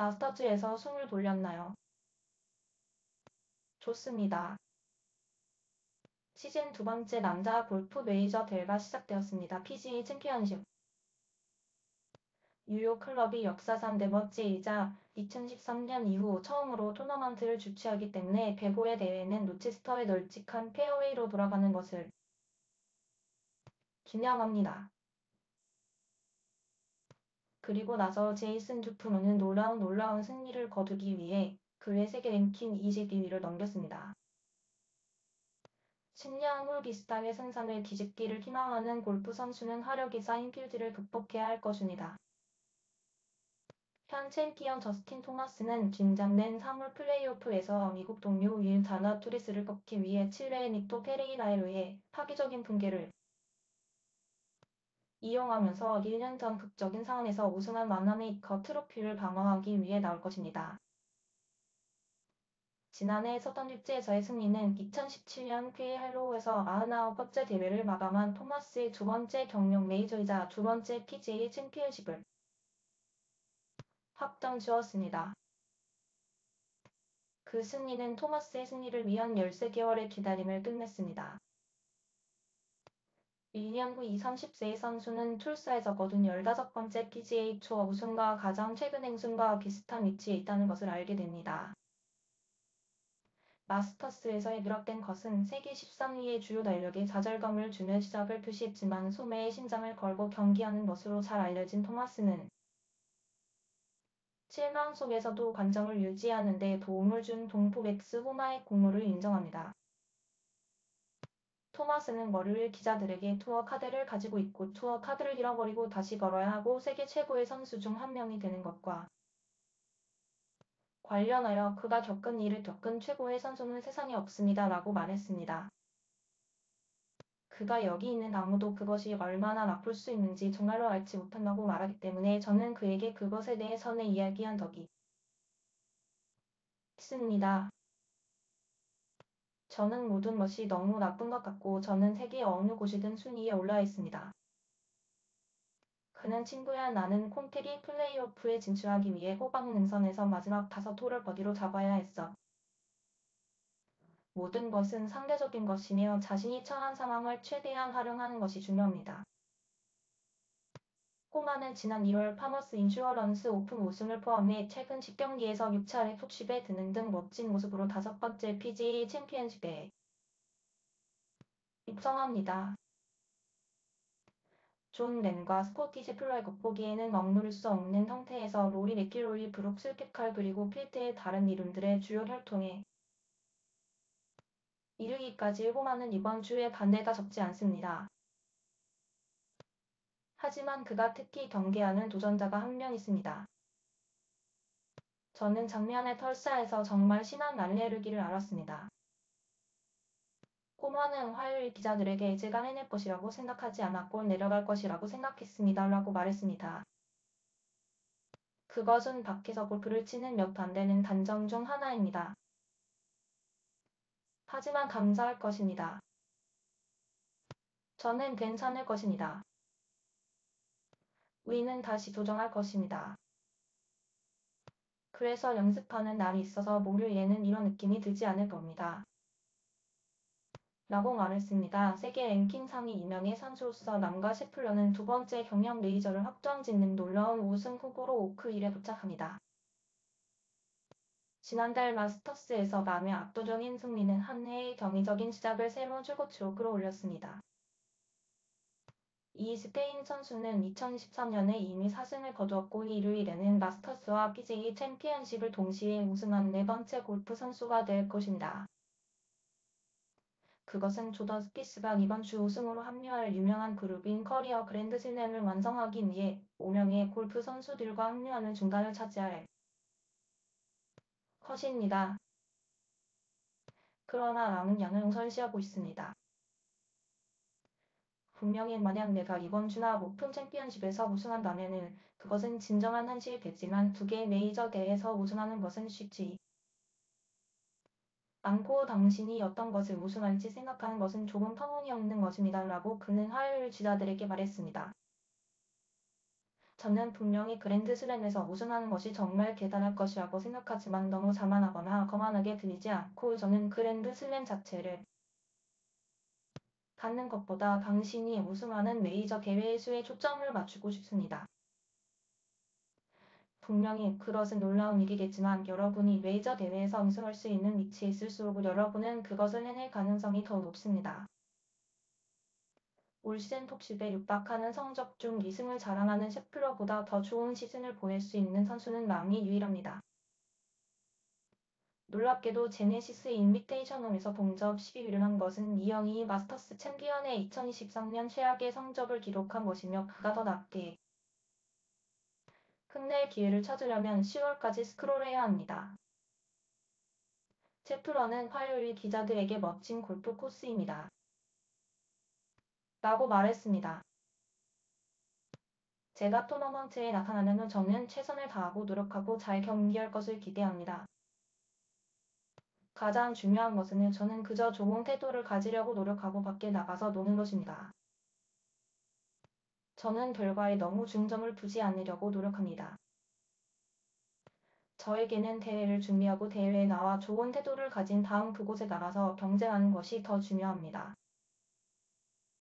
마스터즈에서 숨을 돌렸나요? 좋습니다. 시즌 두 번째 남자 골프 메이저 대회가 시작되었습니다. pga 챔피언십 뉴욕 클럽이 역사상 네 번째이자 이천 십삼년 이후 처음으로 토너먼트를 주최하기 때문에 배구의 대회는 로체스터의 널찍한 페어웨이로 돌아가는 것을 기념합니다. 그리고 나서 제이슨 주프로는 놀라운 놀라운 승리를 거두기 위해 그의 세계 랭킹 이십 이 위를 넘겼습니다. 후 비슷하게 승산을 뒤집기를 희망하는 골프 선수는 화력이 쌓인 필드를 극복해야 할 것입니다. 현 챔피언 저스틴 토마스는 긴장된 삼 홀 플레이오프에서 미국 동료 윌 잘라토리스를 꺾기 위해 칠 회에 미토 페레이라의 파괴적인 붕괴를 이용하면서 일 년 전 극적인 상황에서 우승한 마나메이커 트로피를 방어하기 위해 나올 것입니다. 지난해 서던립지에서의 승리는 이천 십칠년퀼 할로우에서 아흔아홉 번째 대회를 마감한 토마스의 두 번째 경력 메이저이자 두 번째 pga 챔피언십을 확정 지었습니다. 그 승리는 토마스의 승리를 위한 열세 개월의 기다림을 끝냈습니다. 일 년 후 이 삼십 세의 선수는 털사에서 거둔 열 다섯 번째 pga 투어 우승과 가장 최근 행순과 비슷한 위치에 있다는 것을 알게 됩니다. 마스터스에서의 누락된 것은 세계 십 삼 위의 주요 달력에 좌절감을 주는 시작을 표시했지만 소매에 신장을 걸고 경기하는 것으로 잘 알려진 토마스는 실망 속에서도 관점을 유지하는 데 도움을 준 동포 맥스 호마의 공로를 인정합니다. 토마스는 월요일 기자들에게 투어 카드를 가지고 있고 투어 카드를 잃어버리고 다시 걸어야 하고 세계 최고의 선수 중 한 명이 되는 것과 관련하여 그가 겪은 일을 겪은 최고의 선수는 세상에 없습니다. 라고 말했습니다. 그가 여기 있는 아무도 그것이 얼마나 나쁠 수 있는지 정말로 알지 못한다고 말하기 때문에 저는 그에게 그것에 대해 선에 이야기한 적이 있습니다. 저는 모든 것이 너무 나쁜 것 같고 저는 세계 어느 곳이든 순위에 올라 있습니다. 그는 친구야 나는 콘페리 플레이오프에 진출하기 위해 호박 능선에서 마지막 다섯 홀을 버디로 잡아야 했어. 모든 것은 상대적인 것이며 자신이 처한 상황을 최대한 활용하는 것이 중요합니다. 호마는 지난 2월 파머스 인슈어런스 오픈 우승을 포함해 최근 10경기에서 6차례 톱10에 드는 등 멋진 모습으로 다섯 번째 pga 챔피언십에 입성합니다. 존 람과 스코티 셰플러의 겉보기에는 억누를 수 없는 형태에서 로리 맥길로이 브룩 슬케칼 그리고 필드의 다른 이름들의 주요 혈통에 이르기까지 호마는 이번 주에 반대가 적지 않습니다. 하지만 그가 특히 경계하는 도전자가 한 명 있습니다. 저는 작년에 털사에서 정말 심한 알레르기를 알았습니다. 꼬마는 화요일 기자들에게 제가 해낼 것이라고 생각하지 않았고 내려갈 것이라고 생각했습니다. 라고 말했습니다. 그것은 밖에서 골프를 치는 몇 안 되는 단점 중 하나입니다. 하지만 감사할 것입니다. 저는 괜찮을 것입니다. 우리는 다시 조정할 것입니다. 그래서 연습하는 날이 있어서 목요일에는 이런 느낌이 들지 않을 겁니다. 라고 말했습니다. 세계 랭킹 상위 2명의 선수로서 남과 셰플러는 두 번째 경력 메이저를 확정짓는 놀라운 우승 후보로 오크힐에 도착합니다. 지난달 마스터스에서 남의 압도적인 승리는 한 해의 경이적인 시작을 새로운 최고치로 끌어올렸습니다. 이 스페인 선수는 2013년에 이미 4승을 거두었고 일요일에는 마스터스와 pga 챔피언십을 동시에 우승한 네 번째 골프 선수가 될 것입니다. 그것은 조던 스피스가 이번 주 우승으로 합류할 유명한 그룹인 커리어 그랜드슬램을 완성하기 위해 5명의 골프 선수들과 합류하는 중간을 차지할 컷입니다. 그러나 남은 양은 우선시하고 있습니다. 분명히 만약 내가 이번 주나 오픈 챔피언십에서 우승한다면은 그것은 진정한 한시겠지만 두 개의 메이저 대회에서 우승하는 것은 쉽지 않고 당신이 어떤 것을 우승할지 생각하는 것은 조금 터무니없는 것입니다. 라고 그는 화요일 기자들에게 말했습니다. 저는 분명히 그랜드 슬램에서 우승하는 것이 정말 대단할 것이라고 생각하지만 너무 자만하거나 거만하게 들리지 않고 저는 그랜드 슬램 자체를 갖는 것보다 당신이 우승하는 메이저 대회의 수에 초점을 맞추고 싶습니다. 분명히 그것은 놀라운 일이겠지만 여러분이 메이저 대회에서 우승할 수 있는 위치에 있을수록 여러분은 그것을 해낼 가능성이 더 높습니다. 올 시즌 톱10에 육박하는 성적 중 2승을 자랑하는 셰플러보다 더 좋은 시즌을 보낼 수 있는 선수는 남이 유일합니다. 놀랍게도 제네시스 인비테이셔널에서 동접 12위를 한 것은 이영희 마스터스 챔피언의 2023년 최악의 성적을 기록한 것이며 그가 더 낮게 끝낼 기회를 찾으려면 10월까지 스크롤해야 합니다. 셰플러는 화요일 기자들에게 멋진 골프 코스입니다. 라고 말했습니다. 제가 토너먼트에 나타나려면 저는 최선을 다하고 노력하고 잘 경기할 것을 기대합니다. 가장 중요한 것은 저는 그저 좋은 태도를 가지려고 노력하고 밖에 나가서 노는 것입니다. 저는 결과에 너무 중점을 두지 않으려고 노력합니다. 저에게는 대회를 준비하고 대회에 나와 좋은 태도를 가진 다음 그곳에 나가서 경쟁하는 것이 더 중요합니다.